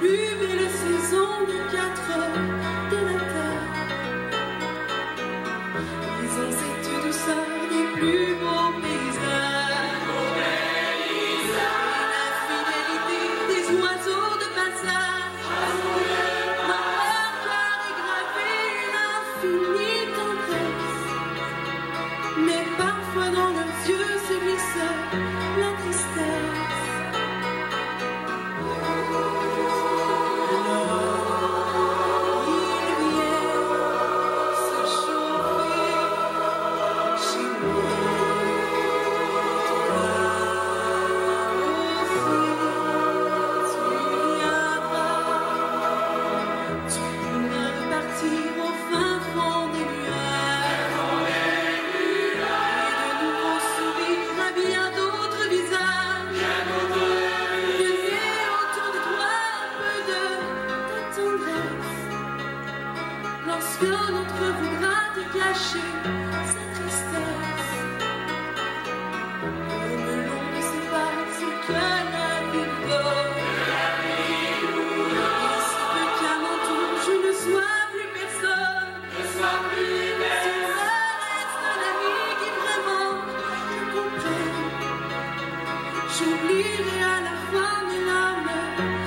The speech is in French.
plus belle saison des quatre de Lorsqu'un autre voudra te cacher sa tristesse. Et le long ne sépare ce que la vie donne Il se peut qu'à mon tour je ne sois plus personne. Si ça reste un ami qui vraiment je comprends J'oublierai à la fois mes larmes